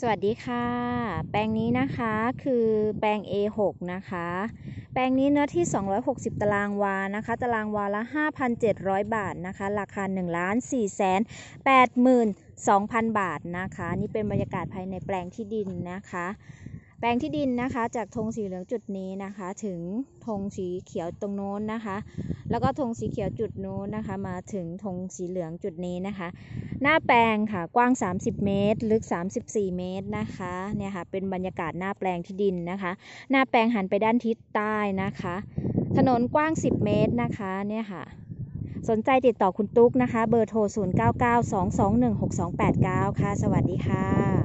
สวัสดีค่ะ แปลงนี้นะคะคือแปลง A6 นะคะ แปลงนี้เนื้อที่ 260 ตารางวานะคะ ตารางวาละ 5,700 บาทนะคะ ราคา1ล้าน4แสน82,000 บาทนะคะ นี่เป็นบรรยากาศภายในแปลงที่ดินนะคะ ปลงที่ดินนะคะ จากธงสีเหลืองจุดนี้นะคะ ถึงธงสีเขียวตรงโน้นนะคะ แล้วก็ธงสีเขียวจุดโน้นนะคะ มาถึงธงสีเหลืองจุดนี้นะคะ หน้าแปลงค่ะกว้าง 30 เมตร ลึก 34 เมตรนะคะเนี่ยค่ะเป็นบรรยากาศหน้าแปลงที่ดินนะคะ หน้าแปลงหันไปด้านทิศใต้นะคะ ถนนกว้าง 10 เมตรนะคะเนี่ยค่ะสนใจติดต่อคุณตุ๊กนะคะ เบอร์โทร 0992216289 ค่ะ สวัสดีค่ะ